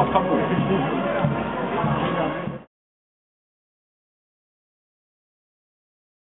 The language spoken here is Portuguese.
Mira, para